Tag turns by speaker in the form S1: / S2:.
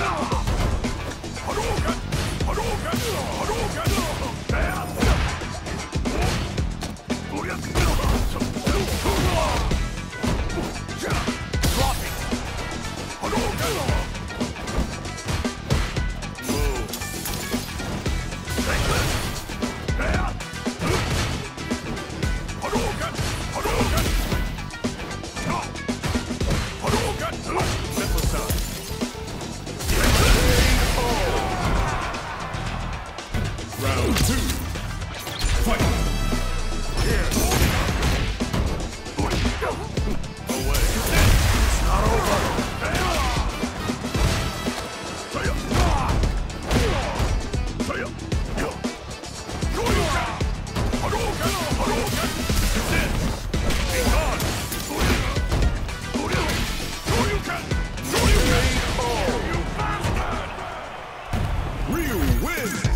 S1: No! Round two. win.